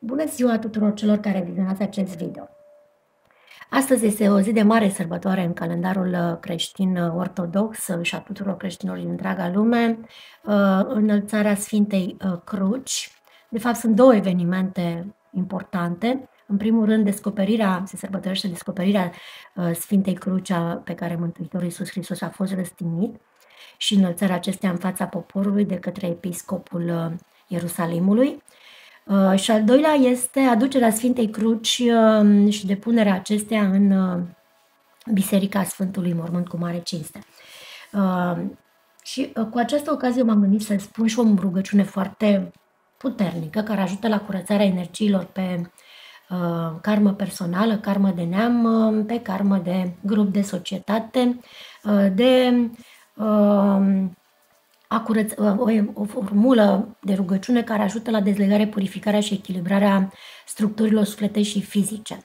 Bună ziua tuturor celor care vizionați acest video! Astăzi este o zi de mare sărbătoare în calendarul uh, creștin uh, ortodox uh, și a tuturor creștinilor din întreaga lume, înălțarea Sfintei Cruci. De fapt, sunt două evenimente importante. În primul rând, descoperirea, se sărbătorește descoperirea Sfintei Cruci pe care Mântuitorul Iisus Hristos a fost răstignit și înălțarea acestea în fața poporului de către episcopul Ierusalimului. Uh, și al doilea este aducerea Sfintei Cruci uh, și depunerea acestea în uh, Biserica Sfântului Mormânt cu mare cinste. Și cu această ocazie m-am gândit să spun și o rugăciune foarte puternică care ajută la curățarea energiilor pe karmă personală, karmă de neam, pe karmă de grup de societate, de a curăț, o, o formulă de rugăciune care ajută la dezlegare, purificarea și echilibrarea structurilor sufletești și fizice.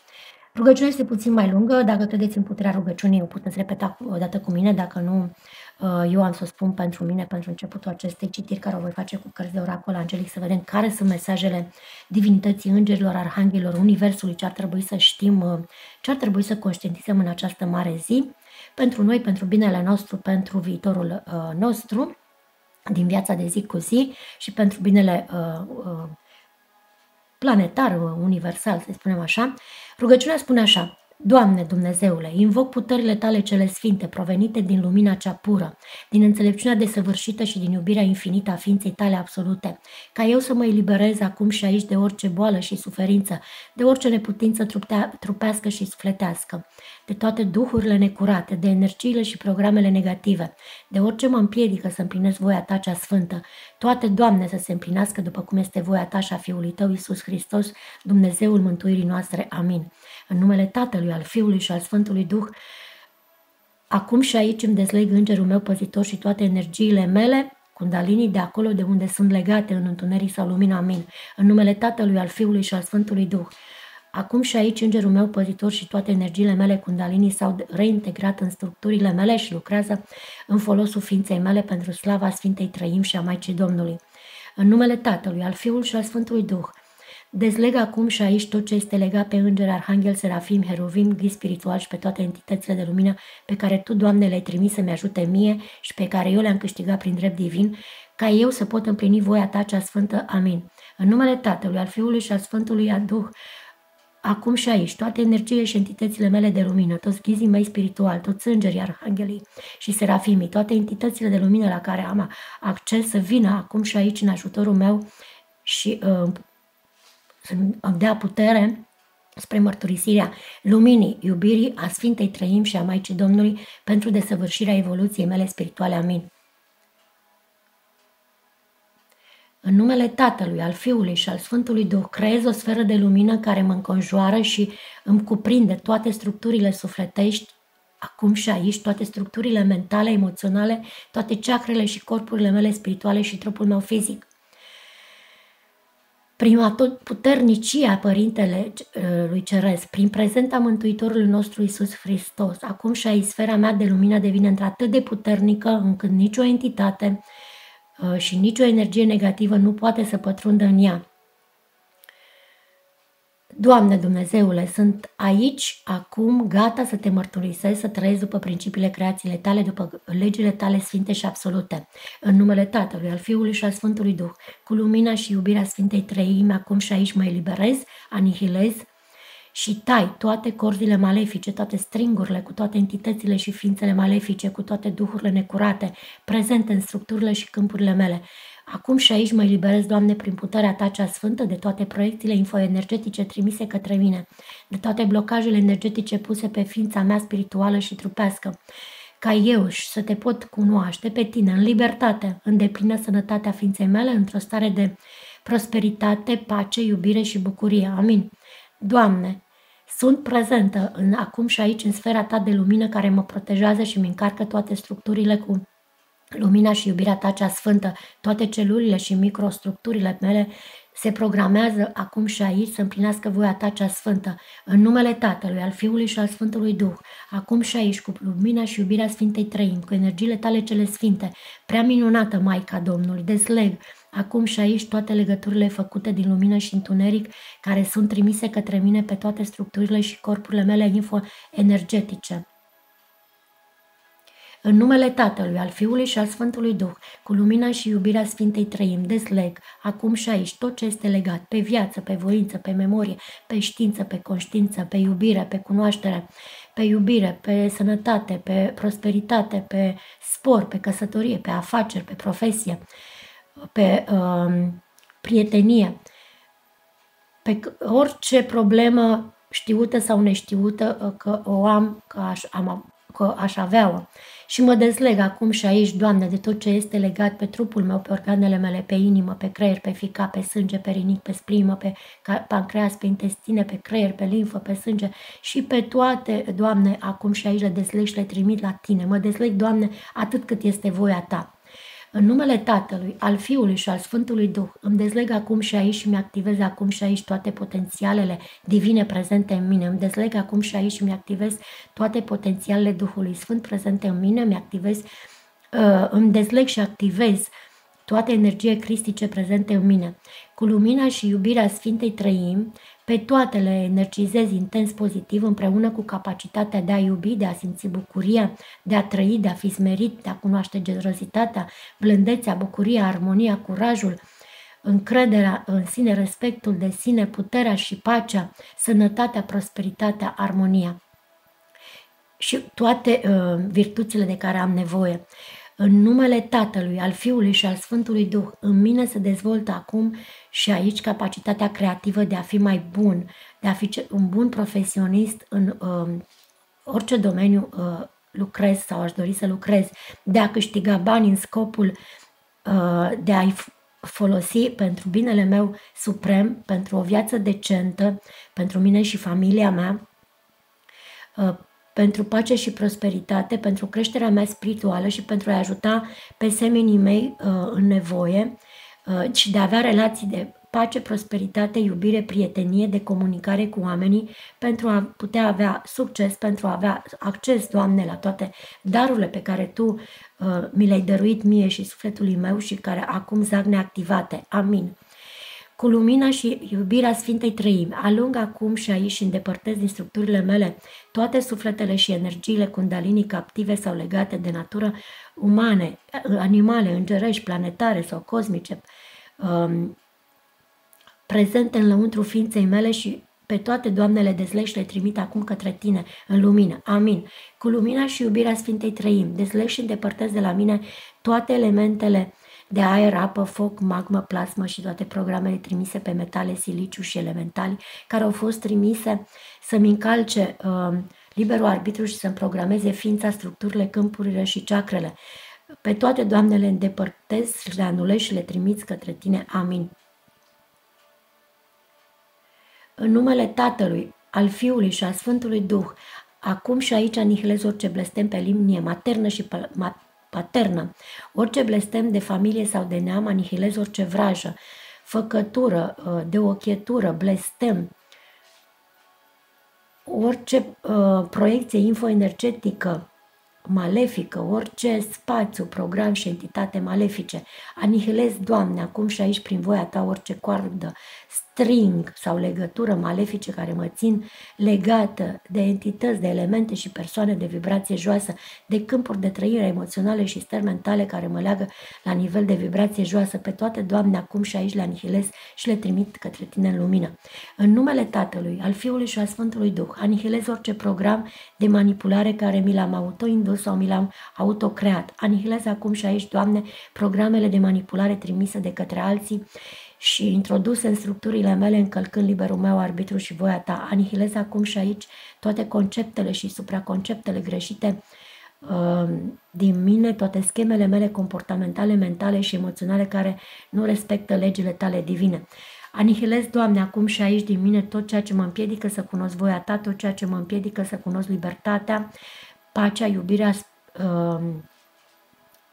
Rugăciunea este puțin mai lungă, dacă credeți în puterea rugăciunii, o puteți repeta o dată cu mine, dacă nu, uh, eu am să o spun pentru mine, pentru începutul acestei citiri care o voi face cu cărți de oracol angelic, să vedem care sunt mesajele divinității, îngerilor, arhanghelilor, universului, ce ar trebui să știm, uh, ce ar trebui să conștientizăm în această mare zi, pentru noi, pentru binele nostru, pentru viitorul uh, nostru din viața de zi cu zi și pentru binele uh, uh, planetar, uh, universal, să spunem așa. Rugăciunea spune așa, Doamne Dumnezeule, invoc puterile tale cele sfinte, provenite din lumina cea pură, din înțelepciunea desăvârșită și din iubirea infinită a ființei tale absolute, ca eu să mă eliberez acum și aici de orice boală și suferință, de orice neputință truptea, trupească și sufletească, de toate duhurile necurate, de energiile și programele negative, de orice mă împiedică să împlinesc voia ta cea sfântă, toate, Doamne, să se împlinească după cum este voia ta și a Fiului tău, Iisus Hristos, Dumnezeul mântuirii noastre. Amin. În numele Tatălui, al Fiului și al Sfântului Duh, acum și aici îmi dezleg îngerul meu păzitor și toate energiile mele, Kundalini de acolo de unde sunt legate în întuneric sau lumină, amin. În numele Tatălui, al Fiului și al Sfântului Duh. Acum și aici îngerul meu păzitor și toate energiile mele Kundalini s-au reintegrat în structurile mele și lucrează în folosul ființei mele pentru slava Sfintei Trăim și a Maicii Domnului. În numele Tatălui, al Fiului și al Sfântului Duh, Dezleg acum și aici tot ce este legat pe îngeri, arhanghel, serafim, heruvim, ghi spiritual și pe toate entitățile de lumină pe care Tu, Doamne, le-ai trimis să-mi ajute mie și pe care eu le-am câștigat prin drept divin, ca eu să pot împlini voia Ta cea sfântă. Amin. În numele Tatălui, al Fiului și al Sfântului Duh, acum și aici, toate energiile și entitățile mele de lumină, toți ghizii mei spirituali, toți îngerii, arhanghelii și serafimii, toate entitățile de lumină la care am acces să vină acum și aici în ajutorul meu și uh, să-mi dea putere spre mărturisirea luminii, iubirii, a Sfintei Trăim și a Maicii Domnului pentru desăvârșirea evoluției mele spirituale. Amin. În numele Tatălui, al Fiului și al Sfântului Duh, creez o sferă de lumină care mă înconjoară și îmi cuprinde toate structurile sufletești, acum și aici, toate structurile mentale, emoționale, toate ceacrele și corpurile mele spirituale și trupul meu fizic prin puternicia Părintele uh, lui Ceresc, prin prezenta Mântuitorului nostru Isus Hristos, acum și aici sfera mea de lumină devine într-atât de puternică încât nicio entitate uh, și nicio energie negativă nu poate să pătrundă în ea. Doamne Dumnezeule, sunt aici, acum, gata să te mărturisesc, să trăiesc după principiile creațiile tale, după legile tale sfinte și absolute. În numele Tatălui, al Fiului și al Sfântului Duh, cu lumina și iubirea Sfintei Trăimi, acum și aici mă eliberez, anihilez și tai toate corzile malefice, toate stringurile, cu toate entitățile și ființele malefice, cu toate duhurile necurate, prezente în structurile și câmpurile mele Acum și aici mă eliberez, Doamne, prin puterea Ta cea sfântă, de toate proiecțiile infoenergetice trimise către mine, de toate blocajele energetice puse pe ființa mea spirituală și trupească, ca eu și să te pot cunoaște pe tine în libertate, în deplină sănătatea ființei mele, într-o stare de prosperitate, pace, iubire și bucurie. Amin. Doamne, sunt prezentă în, acum și aici în sfera ta de lumină care mă protejează și mi încarcă toate structurile cu lumina și iubirea ta cea sfântă, toate celulele și microstructurile mele se programează acum și aici să împlinească voia ta cea sfântă, în numele Tatălui, al Fiului și al Sfântului Duh, acum și aici, cu lumina și iubirea Sfintei Trăim, cu energiile tale cele sfinte, prea minunată, Maica Domnului, desleg, acum și aici toate legăturile făcute din lumină și întuneric care sunt trimise către mine pe toate structurile și corpurile mele info-energetice. În numele Tatălui, al Fiului și al Sfântului Duh, cu lumina și iubirea Sfintei Trăim, desleg, acum și aici, tot ce este legat, pe viață, pe voință, pe memorie, pe știință, pe conștiință, pe iubire, pe cunoaștere, pe iubire, pe sănătate, pe prosperitate, pe spor, pe căsătorie, pe afaceri, pe profesie, pe uh, prietenie, pe orice problemă știută sau neștiută uh, că o am, că aș, am, că aș avea-o. Și mă dezleg acum și aici, Doamne, de tot ce este legat pe trupul meu, pe organele mele, pe inimă, pe creier, pe fica, pe sânge, pe rinic, pe splimă, pe pancreas, pe intestine, pe creier, pe limfă, pe sânge și pe toate, Doamne, acum și aici le dezleg și le trimit la Tine. Mă dezleg, Doamne, atât cât este voia Ta. În numele Tatălui, al Fiului și al Sfântului Duh, îmi dezleg acum și aici și mi-activez acum și aici toate potențialele divine prezente în mine. Îmi dezleg acum și aici și mi-activez toate potențialele Duhului Sfânt prezente în mine. Mi-activez, uh, îmi dezleg și activez toate energie cristice prezente în mine. Cu lumina și iubirea Sfintei Trăim, pe toate le energizezi intens pozitiv împreună cu capacitatea de a iubi, de a simți bucuria, de a trăi, de a fi smerit, de a cunoaște generozitatea, blândețea, bucuria, armonia, curajul, încrederea în sine, respectul de sine, puterea și pacea, sănătatea, prosperitatea, armonia și toate uh, virtuțile de care am nevoie. În numele Tatălui, al Fiului și al Sfântului Duh, în mine se dezvoltă acum și aici capacitatea creativă de a fi mai bun, de a fi un bun profesionist în uh, orice domeniu uh, lucrez sau aș dori să lucrez, de a câștiga bani în scopul uh, de a-i folosi pentru binele meu suprem, pentru o viață decentă, pentru mine și familia mea, uh, pentru pace și prosperitate, pentru creșterea mea spirituală și pentru a ajuta pe semenii mei uh, în nevoie uh, și de a avea relații de pace, prosperitate, iubire, prietenie, de comunicare cu oamenii, pentru a putea avea succes, pentru a avea acces, Doamne, la toate darurile pe care Tu uh, mi le-ai dăruit mie și sufletului meu și care acum zac neactivate. Amin cu lumina și iubirea Sfintei Trăimi, alung acum și aici și îndepărtez din structurile mele toate sufletele și energiile kundalini captive sau legate de natură umane, animale, îngerești, planetare sau cosmice, um, prezente în lăuntru ființei mele și pe toate, Doamnele, dezleg și le trimit acum către Tine, în lumină. Amin. Cu lumina și iubirea Sfintei Trăim, dezleg și îndepărtez de la mine toate elementele de aer, apă, foc, magmă, plasmă și toate programele trimise pe metale, siliciu și elementali, care au fost trimise să-mi încalce uh, liberul arbitru și să-mi programeze ființa, structurile, câmpurile și ceacrele. Pe toate, Doamne, le îndepărtez, le anulez și le trimiți către Tine. Amin. În numele Tatălui, al Fiului și al Sfântului Duh, acum și aici anihilez orice blestem pe linie maternă și paternă. Orice blestem de familie sau de neam anihilez orice vrajă, făcătură, uh, de ochietură, blestem, orice uh, proiecție infoenergetică malefică, orice spațiu, program și entitate malefice. Anihilez, Doamne, acum și aici prin voia Ta orice coardă, string sau legătură malefice care mă țin legată de entități, de elemente și persoane de vibrație joasă, de câmpuri de trăire emoționale și stări mentale care mă leagă la nivel de vibrație joasă. Pe toate, Doamne, acum și aici le anihilez și le trimit către Tine în lumină. În numele Tatălui, al Fiului și al Sfântului Duh, anihilez orice program de manipulare care mi l-am autoindus sau mi l-am autocreat. Anihilez acum și aici, Doamne, programele de manipulare trimise de către alții și introduse în structurile mele încălcând liberul meu arbitru și voia ta. Anihilez acum și aici toate conceptele și supraconceptele greșite uh, din mine, toate schemele mele comportamentale, mentale și emoționale care nu respectă legile tale divine. Anihilez, Doamne, acum și aici din mine tot ceea ce mă împiedică să cunosc voia Ta, tot ceea ce mă împiedică să cunosc libertatea, pacea, iubirea, uh,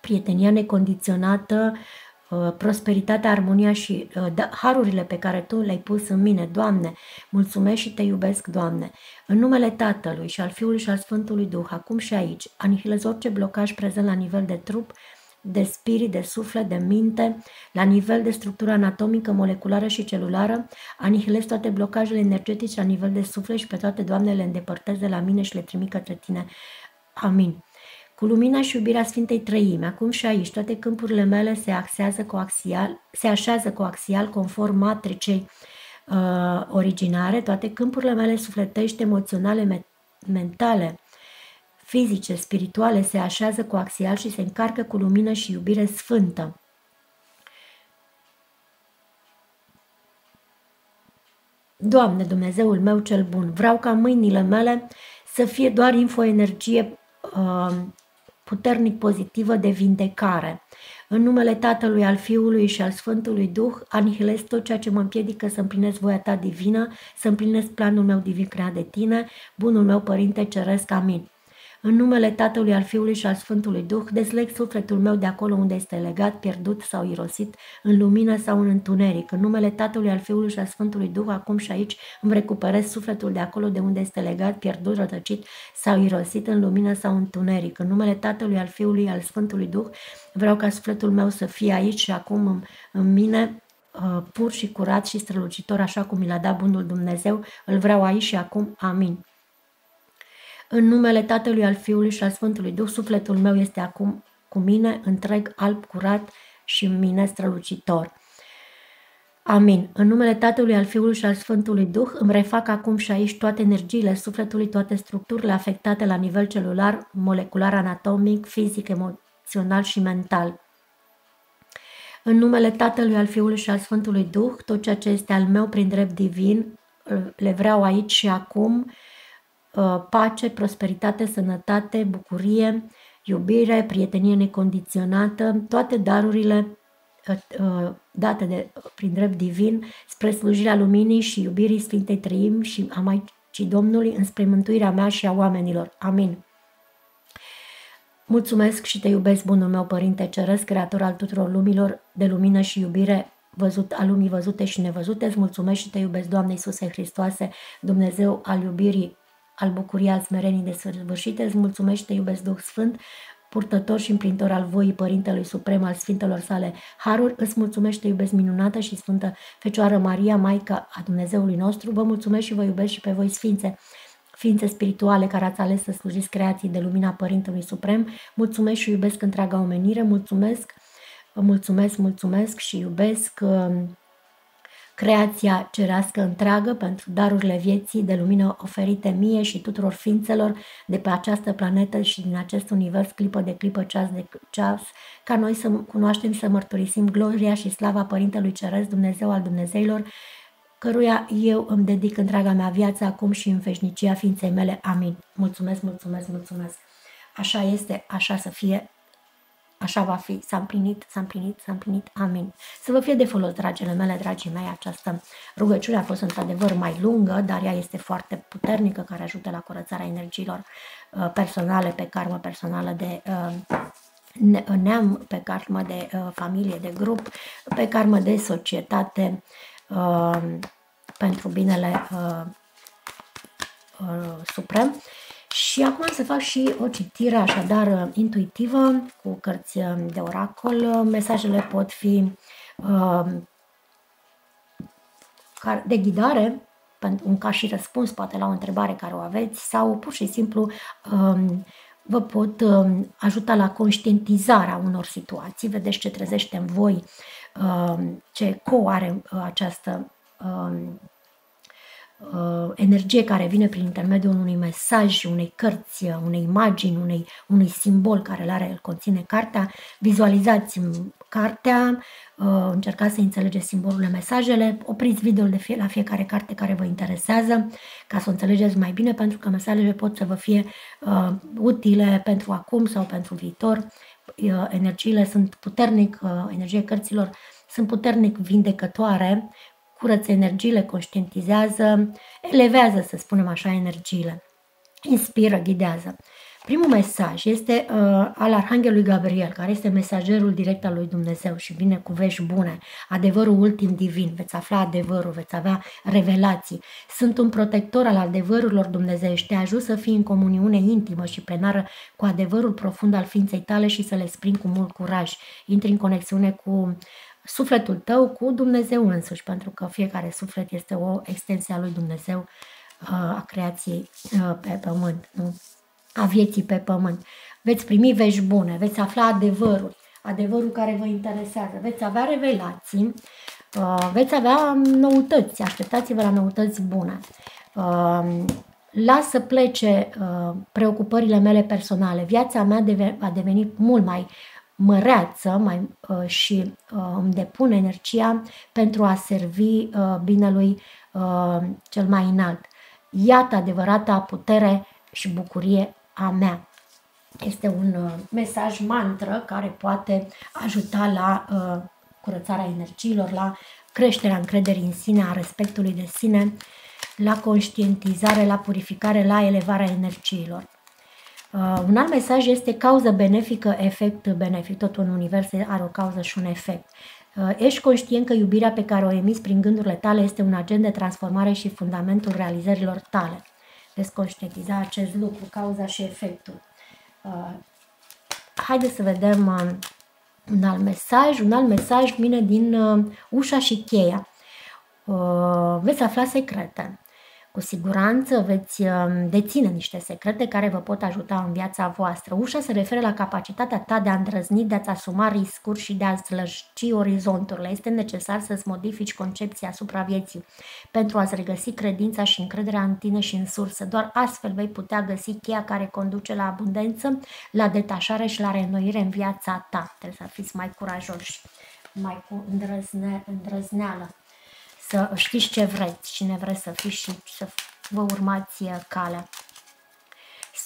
prietenia necondiționată, uh, prosperitatea, armonia și uh, da, harurile pe care Tu le-ai pus în mine, Doamne. Mulțumesc și Te iubesc, Doamne. În numele Tatălui și al Fiului și al Sfântului Duh, acum și aici, anihilez orice blocaj prezent la nivel de trup, de spirit, de suflet, de minte, la nivel de structură anatomică, moleculară și celulară, anihilez toate blocajele energetice la nivel de suflet și pe toate, Doamne, le îndepărtez de la mine și le trimit către Tine. Amin. Cu lumina și iubirea Sfintei Trăime, acum și aici, toate câmpurile mele se axează coaxial, se așează coaxial conform matricei uh, originare, toate câmpurile mele sufletești, emoționale, me- mentale, fizice, spirituale se așează coaxial și se încarcă cu lumină și iubire sfântă. Doamne, Dumnezeul meu cel bun, vreau ca mâinile mele să fie doar infoenergie uh, puternic pozitivă de vindecare. În numele Tatălui, al Fiului și al Sfântului Duh, anihilez tot ceea ce mă împiedică să împlinesc voia ta divină, să împlinesc planul meu divin creat de tine, bunul meu Părinte Ceresc, amin. În numele Tatălui, al Fiului și al Sfântului Duh, dezleg sufletul meu de acolo unde este legat, pierdut sau irosit, în lumină sau în întuneric. În numele Tatălui, al Fiului și al Sfântului Duh, acum și aici, îmi recuperez sufletul de acolo de unde este legat, pierdut, rătăcit sau irosit, în lumină sau în întuneric. În numele Tatălui, al Fiului, al Sfântului Duh, vreau ca sufletul meu să fie aici și acum în, în mine, uh, pur și curat și strălucitor, așa cum mi l-a dat bunul Dumnezeu, îl vreau aici și acum. Amin. În numele Tatălui, al Fiului și al Sfântului Duh, sufletul meu este acum cu mine, întreg, alb, curat și în mine strălucitor. Amin. În numele Tatălui, al Fiului și al Sfântului Duh, îmi refac acum și aici toate energiile sufletului, toate structurile afectate la nivel celular, molecular, anatomic, fizic, emoțional și mental. În numele Tatălui, al Fiului și al Sfântului Duh, tot ceea ce este al meu prin drept divin, le vreau aici și acum, Uh, pace, prosperitate, sănătate, bucurie, iubire, prietenie necondiționată, toate darurile uh, uh, date de, prin drept divin spre slujirea luminii și iubirii Sfintei Trăim și a Maicii Domnului înspre mântuirea mea și a oamenilor. Amin. Mulțumesc și te iubesc, bunul meu Părinte Ceresc, Creator al tuturor lumilor, de lumină și iubire, văzut, al lumii văzute și nevăzute. Îți mulțumesc și te iubesc, Doamne Iisuse Hristoase, Dumnezeu al iubirii al bucuriei, al smerenii de sfârșite, îți mulțumesc te iubesc Duh Sfânt, purtător și împlintor al voii Părintelui Suprem, al Sfintelor sale haruri, îți mulțumesc, te iubesc minunată și Sfântă Fecioară Maria, Maica a Dumnezeului nostru, vă mulțumesc și vă iubesc și pe voi Sfințe, ființe spirituale care ați ales să slujiți creații de lumina Părintelui Suprem, mulțumesc și iubesc întreaga omenire, mulțumesc, mulțumesc, mulțumesc și iubesc uh, creația cerească întreagă pentru darurile vieții de lumină oferite mie și tuturor ființelor de pe această planetă și din acest univers, clipă de clipă, ceas de ceas, ca noi să cunoaștem să mărturisim gloria și slava Părintelui Ceresc, Dumnezeu al Dumnezeilor, căruia eu îmi dedic întreaga mea viață acum și în veșnicia ființei mele. Amin. Mulțumesc, mulțumesc, mulțumesc. Așa este, așa să fie, Așa va fi, s-a împlinit, s-a împlinit, s-a împlinit, amin. Să vă fie de folos, dragile mele, dragii mei, această rugăciune a fost într-adevăr mai lungă, dar ea este foarte puternică, care ajută la curățarea energiilor uh, personale, pe karmă personală de uh, neam, pe karmă de uh, familie, de grup, pe karmă de societate, pentru binele suprem. Și acum să fac și o citire așadar intuitivă cu cărți de oracol. Mesajele pot fi uh, de ghidare, un ca și răspuns poate la o întrebare care o aveți sau pur și simplu um, vă pot um, ajuta la conștientizarea unor situații. Vedeți ce trezește în voi, um, ce co are uh, această uh, energie care vine prin intermediul unui mesaj, unei cărți, unei imagini, unei, unui simbol care îl are, îl conține cartea. Vizualizați cartea, uh, încercați să înțelegeți simbolurile, mesajele, opriți videoul de fie, la fiecare carte care vă interesează ca să o înțelegeți mai bine, pentru că mesajele pot să vă fie uh, utile pentru acum sau pentru viitor. Uh, energiile sunt puternic, uh, energia cărților sunt puternic vindecătoare curăță energiile, conștientizează, elevează, să spunem așa, energiile. Inspiră, ghidează. Primul mesaj este uh, al Arhanghelului Gabriel, care este mesagerul direct al lui Dumnezeu și vine cu vești bune. Adevărul ultim divin, veți afla adevărul, veți avea revelații. Sunt un protector al adevărurilor dumnezeiești. Te ajut să fii în comuniune intimă și plenară cu adevărul profund al ființei tale și să le sprin cu mult curaj. Intri în conexiune cu sufletul tău, cu Dumnezeu însuși, pentru că fiecare suflet este o extensie a lui Dumnezeu uh, a creației uh, pe pământ. Nu? a vieții pe pământ. Veți primi vești bune, veți afla adevărul, adevărul care vă interesează, veți avea revelații, uh, veți avea noutăți, așteptați-vă la noutăți bune. Uh, lasă plece uh, preocupările mele personale. Viața mea deve- a devenit mult mai măreață mai, uh, și uh, îmi depun energia pentru a servi uh, binelui uh, cel mai înalt. Iată adevărata putere și bucurie a mea. Este un uh, mesaj mantră care poate ajuta la uh, curățarea energiilor, la creșterea încrederii în sine, a respectului de sine, la conștientizare, la purificare, la elevarea energiilor. Uh, un alt mesaj este cauză benefică, efect benefic. Tot un univers are o cauză și un efect. Uh, ești conștient că iubirea pe care o emiți prin gândurile tale este un agent de transformare și fundamentul realizărilor tale desconștientiza acest lucru, cauza și efectul. Uh, haideți să vedem uh, un alt mesaj. Un alt mesaj vine din uh, ușa și cheia. Uh, veți afla secrete. Cu siguranță veți um, deține niște secrete care vă pot ajuta în viața voastră. Ușa se referă la capacitatea ta de a îndrăzni, de a-ți asuma riscuri și de a slăși orizonturile. Este necesar să-ți modifici concepția asupra vieții pentru a-ți regăsi credința și încrederea în tine și în sursă. Doar astfel vei putea găsi cheia care conduce la abundență, la detașare și la reînnoire în viața ta. Trebuie să fiți mai curajoși, mai cu îndrăzne, îndrăzneală să știți ce vreți, cine vreți să fiți și să vă urmați uh, calea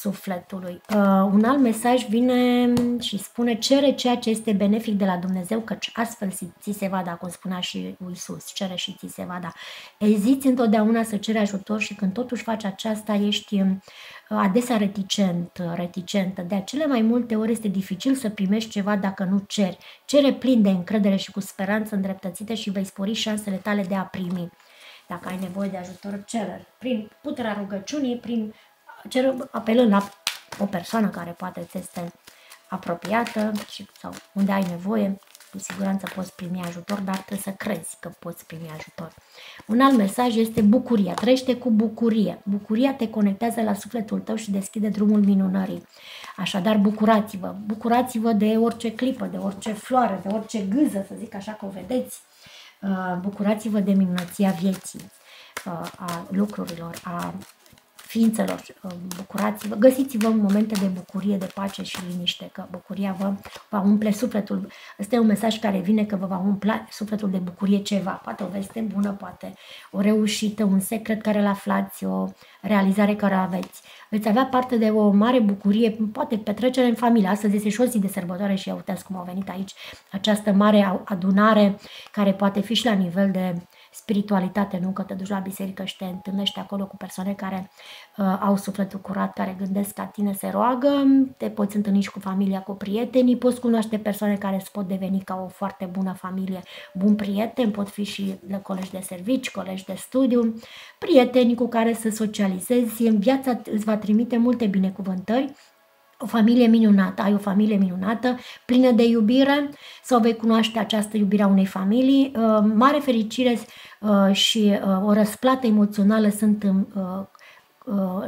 sufletului. Uh, un alt mesaj vine și spune cere ceea ce este benefic de la Dumnezeu, căci astfel ți se va da, cum spunea și Iisus, cere și ți se va da. Eziți întotdeauna să ceri ajutor și când totuși faci aceasta ești uh, adesea reticent, reticentă. De acele mai multe ori este dificil să primești ceva dacă nu ceri. Cere plin de încredere și cu speranță îndreptățită și vei spori șansele tale de a primi. Dacă ai nevoie de ajutor, cere. Prin puterea rugăciunii, prin cer, apelând la o persoană care poate ți este apropiată și, sau unde ai nevoie, cu siguranță poți primi ajutor, dar trebuie să crezi că poți primi ajutor. Un alt mesaj este bucuria. Trăiește cu bucurie. Bucuria te conectează la sufletul tău și deschide drumul minunării. Așadar, bucurați-vă. Bucurați-vă de orice clipă, de orice floare, de orice gâză, să zic așa că o vedeți. Uh, bucurați-vă de minunăția vieții, uh, a lucrurilor, a ființelor, uh, bucurați-vă, găsiți-vă în momente de bucurie, de pace și liniște, că bucuria vă va umple sufletul. Ăsta e un mesaj care vine că vă va umple sufletul de bucurie ceva, poate o veste bună, poate o reușită, un secret care îl aflați, o realizare care o aveți. Veți avea parte de o mare bucurie, poate petrecere în familie. Astăzi este și o zi de sărbătoare și uitați cum au venit aici această mare adunare care poate fi și la nivel de spiritualitate, nu? Că te duci la biserică și te întâlnești acolo cu persoane care uh, au sufletul curat, care gândesc ca tine, se roagă, te poți întâlni și cu familia, cu prietenii, poți cunoaște persoane care îți pot deveni ca o foarte bună familie, bun prieten, pot fi și colegi de servici, colegi de studiu, prieteni cu care să socializezi, în viața îți va trimite multe binecuvântări, o familie minunată, ai o familie minunată, plină de iubire sau vei cunoaște această iubire a unei familii. Uh, mare fericire uh, și uh, o răsplată emoțională sunt în,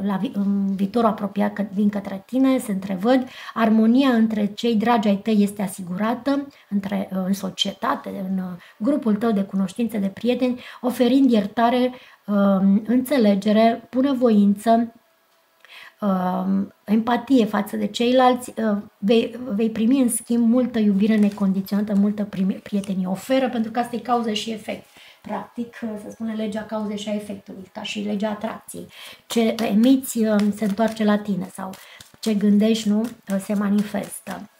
la, în viitorul apropiat că vin către tine, se întrevăd. Armonia între cei dragi ai tăi este asigurată între, în societate, în grupul tău de cunoștințe, de prieteni, oferind iertare, înțelegere, bunăvoință, uh, empatie față de ceilalți, uh, vei, vei primi în schimb multă iubire necondiționată, multă prietenie. Oferă pentru că asta e cauză și efect. Practic, uh, se spune legea cauzei și a efectului, ca și legea atracției. Ce emiți uh, se întoarce la tine sau ce gândești, nu, uh, se manifestă.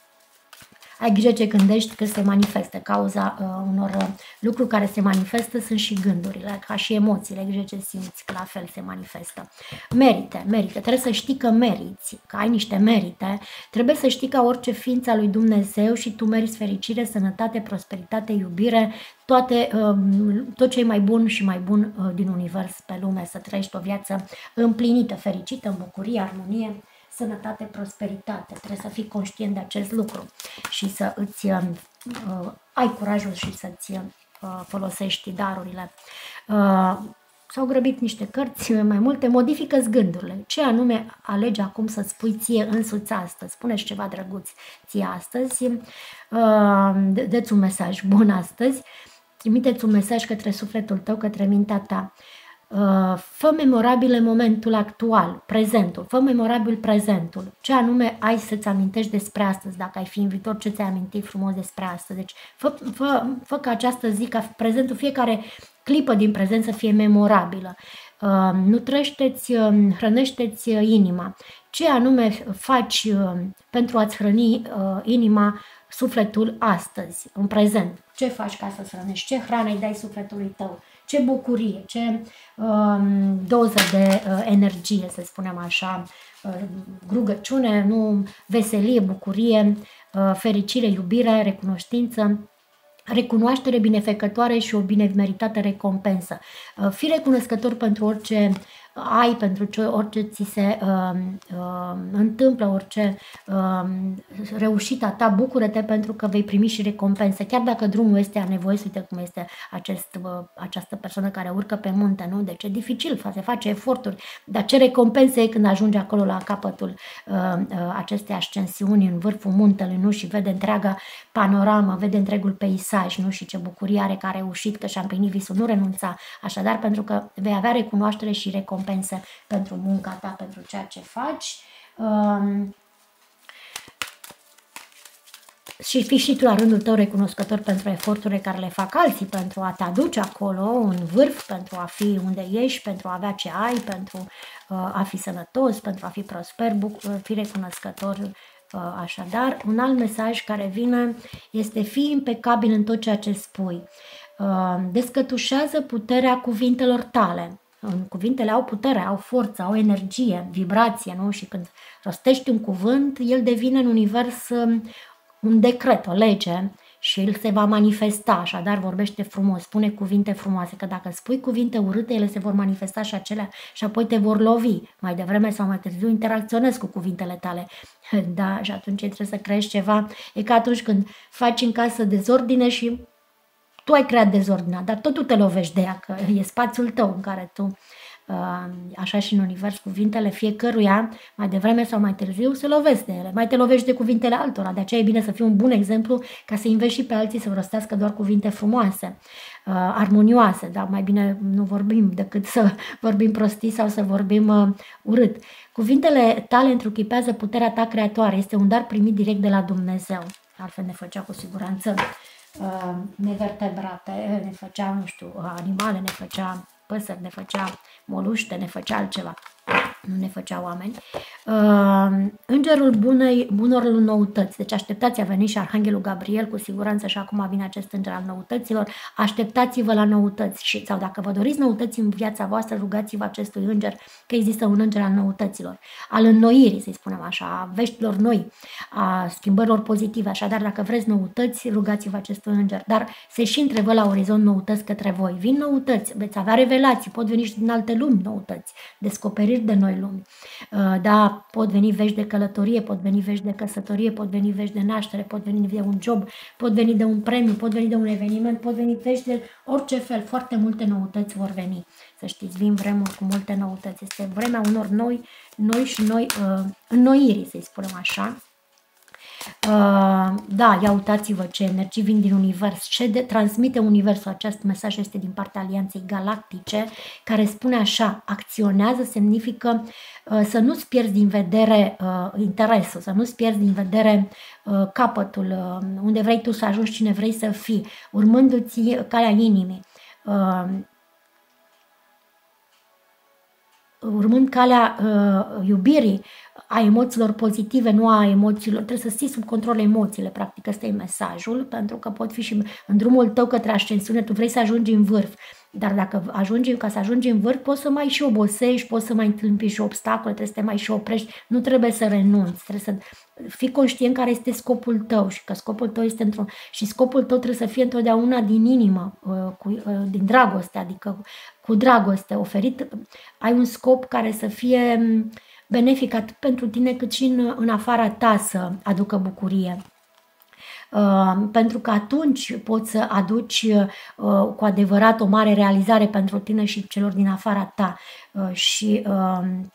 Ai grijă ce gândești că se manifestă. Cauza uh, unor uh, lucruri care se manifestă sunt și gândurile, ca și emoțiile, ai grijă ce simți, că la fel se manifestă. Merite, merite. Trebuie să știi că meriți, că ai niște merite. Trebuie să știi ca orice ființă lui Dumnezeu și tu meriți fericire, sănătate, prosperitate, iubire, toate, uh, tot ce e mai bun și mai bun uh, din univers pe lume, să trăiești o viață împlinită, fericită, în bucurie, armonie sănătate, prosperitate. Trebuie să fii conștient de acest lucru și să îți uh, uh, ai curajul și să-ți uh, folosești darurile. Uh, s-au grăbit niște cărți mai multe, modifică gândurile. Ce anume alegi acum să spui ție însuți astăzi? Spuneți ceva drăguț ție astăzi, uh, dă-ți un mesaj bun astăzi, trimiteți un mesaj către sufletul tău, către mintea ta. Uh, fă memorabil momentul actual, prezentul, fă memorabil prezentul, ce anume ai să-ți amintești despre astăzi, dacă ai fi în viitor, ce ți-ai amintit frumos despre astăzi. Deci fă, fă, fă ca această zi, ca prezentul, fiecare clipă din prezent să fie memorabilă. Uh, nutrește-ți, uh, hrănește-ți inima. Ce anume faci pentru a-ți hrăni inima, sufletul astăzi, în prezent? Ce faci ca să-ți hrănești? Ce hrană îi dai sufletului tău? Ce bucurie, ce um, doză de uh, energie, să spunem așa, uh, rugăciune, nu veselie, bucurie, uh, fericire, iubire, recunoștință, recunoaștere binefecătoare și o bine meritată recompensă. Uh, fii recunoscător pentru orice ai pentru ce, orice ți se uh, uh, întâmplă, orice uh, reușita ta, bucură-te pentru că vei primi și recompense. Chiar dacă drumul este anevoios, uite cum este acest, uh, această persoană care urcă pe munte, nu? Deci e dificil, se face eforturi, dar ce recompense e când ajunge acolo la capătul uh, uh, acestei ascensiuni în vârful muntelui, nu? Și vede întreaga panoramă, vede întregul peisaj, nu? Și ce bucurie are că a reușit, că și-a împlinit visul, nu renunța. Așadar, pentru că vei avea recunoaștere și recompense recompense pentru munca ta, pentru ceea ce faci. Um, și fii și tu la rândul tău recunoscător pentru eforturile care le fac alții, pentru a te aduce acolo în vârf, pentru a fi unde ești, pentru a avea ce ai, pentru uh, a fi sănătos, pentru a fi prosper, bucur, fi recunoscător uh, așadar. Un alt mesaj care vine este fii impecabil în tot ceea ce spui. Uh, descătușează puterea cuvintelor tale. Cuvintele au putere, au forță, au energie, vibrație, nu? Și când rostești un cuvânt, el devine în univers um, un decret, o lege și el se va manifesta, așadar vorbește frumos, spune cuvinte frumoase, că dacă spui cuvinte urâte, ele se vor manifesta și acelea și apoi te vor lovi. Mai devreme sau mai târziu interacționezi cu cuvintele tale. Da, și atunci trebuie să crești ceva. E ca atunci când faci în casă dezordine și tu ai creat dezordinea, dar tot tu te lovești de ea, că e spațiul tău în care tu, uh, așa și în univers, cuvintele fiecăruia, mai devreme sau mai târziu, se lovesc de ele. Mai te lovești de cuvintele altora, de aceea e bine să fii un bun exemplu ca să înveți și pe alții să rostească doar cuvinte frumoase, uh, armonioase, dar mai bine nu vorbim decât să vorbim prostii sau să vorbim uh, urât. Cuvintele tale întruchipează puterea ta creatoare, este un dar primit direct de la Dumnezeu. Altfel ne făcea cu siguranță uh, nevertebrate, ne făcea, nu știu, animale, ne făcea păsări, ne făcea moluște, ne făcea altceva nu ne făcea oameni. Uh, îngerul bunei, bunor noutăți. Deci așteptați a veni și Arhanghelul Gabriel, cu siguranță și acum vine acest înger al noutăților. Așteptați-vă la noutăți și, sau dacă vă doriți noutăți în viața voastră, rugați-vă acestui înger că există un înger al noutăților, al înnoirii, să-i spunem așa, a veștilor noi, a schimbărilor pozitive. Așadar, dacă vreți noutăți, rugați-vă acestui înger. Dar se și întrevă la orizont noutăți către voi. Vin noutăți, veți avea revelații, pot veni și din alte lumi noutăți, descoperiri de noi lumi. Uh, da, pot veni vești de călătorie, pot veni vești de căsătorie, pot veni vești de naștere, pot veni de un job, pot veni de un premiu, pot veni de un eveniment, pot veni vești de orice fel. Foarte multe noutăți vor veni. Să știți, vin vremuri cu multe noutăți. Este vremea unor noi, noi și noi uh, înnoiri, să-i spunem așa. Uh, da, ia uitați-vă ce energii vin din univers, ce de, transmite universul. Acest mesaj este din partea Alianței Galactice, care spune așa, acționează semnifică uh, să nu-ți pierzi din vedere uh, interesul, să nu-ți pierzi din vedere uh, capătul, uh, unde vrei tu să ajungi, cine vrei să fii, urmându-ți calea inimii. Urmând calea uh, iubirii, a emoțiilor pozitive, nu a emoțiilor. Trebuie să ții sub control emoțiile, practic ăsta e mesajul, pentru că pot fi și în drumul tău către ascensiune, tu vrei să ajungi în vârf. Dar dacă ajungi, ca să ajungi în vârf, poți să mai și obosești, poți să mai întâmpi și obstacole, trebuie să te mai și oprești. Nu trebuie să renunți, trebuie să fii conștient care este scopul tău și că scopul tău este într-un... și scopul tău trebuie să fie întotdeauna din inimă, uh, cu, uh, din dragoste, adică cu dragoste oferit. Ai un scop care să fie benefic atât pentru tine cât și în, în afara ta să aducă bucurie. Uh, pentru că atunci poți să aduci uh, cu adevărat o mare realizare pentru tine și celor din afara ta. Uh, și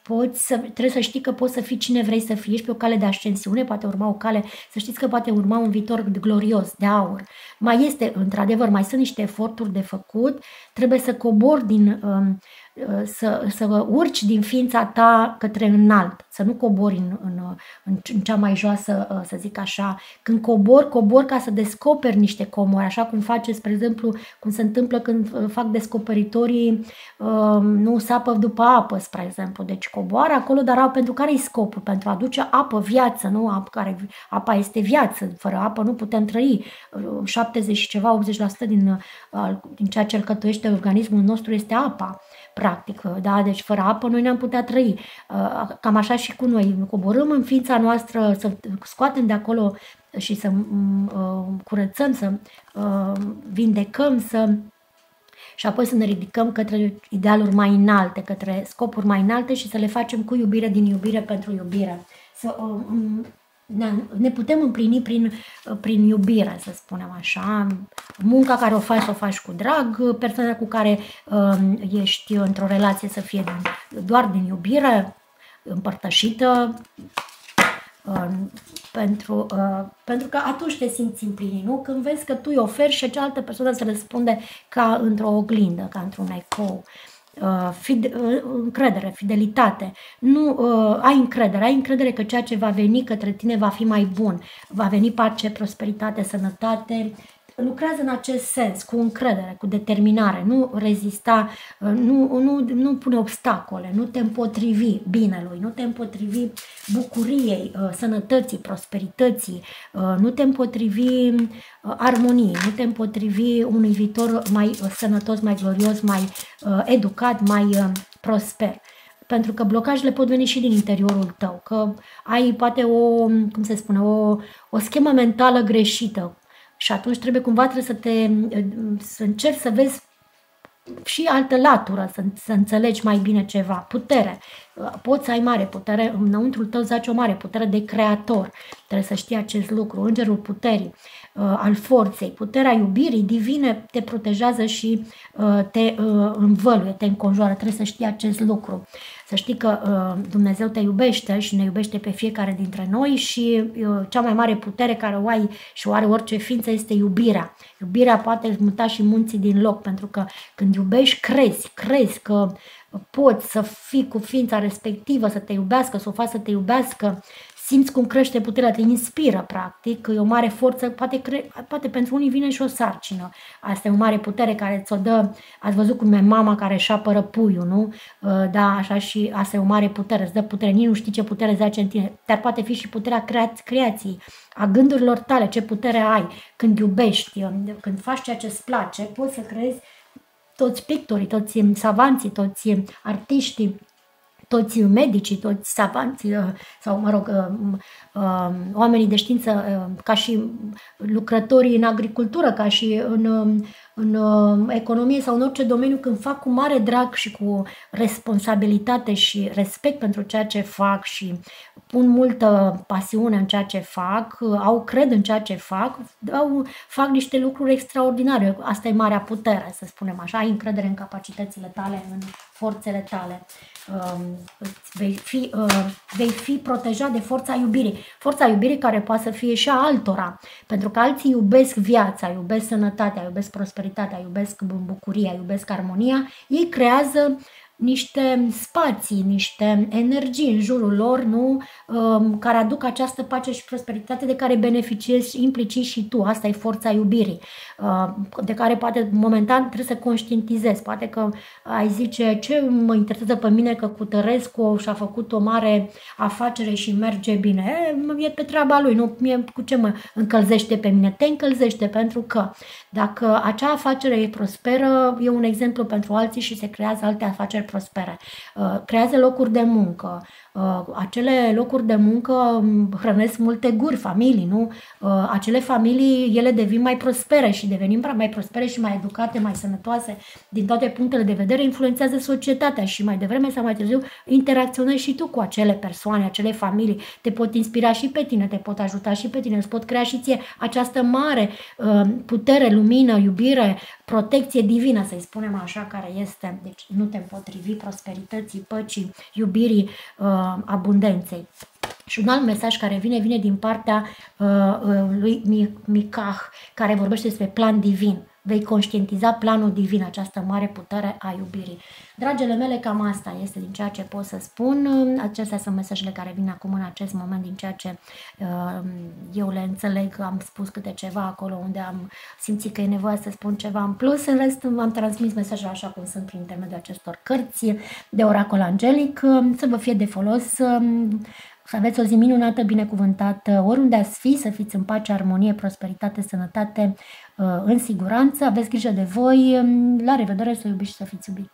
poți să, trebuie să știi că poți să fii cine vrei să fii, ești pe o cale de ascensiune, poate urma o cale, să știți că poate urma un viitor glorios, de aur. Mai este, într-adevăr, mai sunt niște eforturi de făcut, trebuie să cobori din Uh, să, să urci din ființa ta către înalt, să nu cobori în, în, în, în cea mai joasă, uh, să zic așa. Când cobor, cobor ca să descoperi niște comori, așa cum face, spre exemplu, cum se întâmplă când uh, fac descoperitorii, nu sapă după apă, spre exemplu. Deci coboară acolo, dar pentru care e scopul? Pentru a aduce apă, viață, nu? Apă, care, apa este viață, fără apă nu putem trăi. 70 și ceva, 80% din, din ceea ce alcătuiește organismul nostru este apa practic, da? Deci fără apă noi ne-am putea trăi. Uh, cam așa și cu noi. Coborâm în ființa noastră, să scoatem de acolo și să mm, uh, curățăm, să uh, vindecăm, să și apoi să ne ridicăm către idealuri mai înalte, către scopuri mai înalte și să le facem cu iubire din iubire pentru iubire. Să ne, ne putem împlini prin, prin iubire, să spunem așa. Munca care o faci, o faci cu drag, persoana cu care uh, ești într-o relație să fie din, doar din iubire, împărtășită, uh, pentru, uh, pentru că atunci te simți împlinit, nu? Când vezi că tu îi oferi și cealaltă persoană îți răspunde ca într-o oglindă, ca într-un ecou. Uh, fide, uh, încredere, fidelitate. Nu uh, ai încredere, ai încredere că ceea ce va veni către tine va fi mai bun. Va veni pace, prosperitate, sănătate, lucrează în acest sens, cu încredere, cu determinare, nu rezista, uh, nu, nu, nu pune obstacole, nu te împotrivi binelui, nu te împotrivi bucuriei, uh, sănătății, prosperității, uh, nu te împotrivi armoniei, nu te împotrivi unui viitor mai sănătos, mai glorios, mai educat, mai prosper. Pentru că blocajele pot veni și din interiorul tău, că ai poate o, cum se spune, o, o schemă mentală greșită, și atunci trebuie cumva trebuie să te să încerci să vezi și altă latură, să, să înțelegi mai bine ceva. Putere. Poți să ai mare putere, înăuntru tău zace o mare putere de creator. Trebuie să știi acest lucru. Îngerul puterii, uh, al forței, puterea iubirii divine te protejează și uh, te uh, învăluie, te înconjoară. Trebuie să știi acest lucru. Să știi că uh, Dumnezeu te iubește și ne iubește pe fiecare dintre noi și uh, cea mai mare putere care o ai și o are orice ființă este iubirea. Iubirea poate muta și munții din loc, pentru că când iubești, crezi, crezi că poți să fii cu ființa respectivă, să te iubească, să o faci să te iubească, simți cum crește puterea, te inspiră, practic, e o mare forță, poate, cre- poate pentru unii vine și o sarcină. Asta e o mare putere care ți-o dă, ați văzut cum e mama care își apără puiul, nu? Uh, da, așa și asta e o mare putere, îți dă putere, nici nu știi ce putere zace în tine, dar poate fi și puterea crea- creației, a gândurilor tale, ce putere ai când iubești, uh, când faci ceea ce îți place, poți să crezi toți pictorii, toți savanții, toți artiștii, toți medicii, toți savanții uh, sau, mă rog, uh, uh, oamenii de știință, ca și lucrătorii în agricultură, ca și în, în economie sau în orice domeniu, când fac cu mare drag și cu responsabilitate și respect pentru ceea ce fac și pun multă pasiune în ceea ce fac, au cred în ceea ce fac, au, fac niște lucruri extraordinare. Asta e marea putere, să spunem așa. Ai încredere în capacitățile tale, în forțele tale. Um, vei fi, uh, vei fi protejat de forța iubirii. Forța iubirii care poate să fie și a altora. Pentru că alții iubesc viața, iubesc sănătatea, iubesc prosperitatea, iubesc bucuria, iubesc armonia. Ei creează niște spații, niște energii în jurul lor, nu? Um, care aduc această pace și prosperitate de care beneficiezi implicit și tu. Asta e forța iubirii, uh, de care poate momentan trebuie să conștientizezi. Poate că ai zice, ce mă interesează pe mine că Cutărescu și-a făcut o mare afacere și merge bine. E, e pe treaba lui, nu mie cu ce mă încălzește pe mine. Te încălzește pentru că dacă acea afacere e prosperă, e un exemplu pentru alții și se creează alte afaceri prospere. Uh, creează locuri de muncă, Uh, acele locuri de muncă um, hrănesc multe guri, familii, nu? Uh, acele familii, ele devin mai prospere și devenim mai prospere și mai educate, mai sănătoase. Din toate punctele de vedere, influențează societatea și mai devreme sau mai târziu interacționezi și tu cu acele persoane, acele familii, te pot inspira și pe tine, te pot ajuta și pe tine, îți pot crea și ție această mare uh, putere, lumină, iubire, protecție divină, să-i spunem așa, care este, deci nu te împotrivi prosperității, păcii, iubirii, uh, abundenței. Și un alt mesaj care vine, vine din partea uh, uh lui Micah, care vorbește despre plan divin vei conștientiza planul divin, această mare putere a iubirii. Dragele mele, cam asta este din ceea ce pot să spun. Acestea sunt mesajele care vin acum în acest moment, din ceea ce uh, eu le înțeleg. Am spus câte ceva acolo unde am simțit că e nevoie să spun ceva în plus. În rest, am transmis mesajele așa cum sunt prin intermediul acestor cărți de oracol angelic. Să vă fie de folos. Uh, să aveți o zi minunată, binecuvântată, oriunde ați fi, să fiți în pace, armonie, prosperitate, sănătate, uh, în siguranță, aveți grijă de voi, la revedere, să iubiți și să fiți iubiți.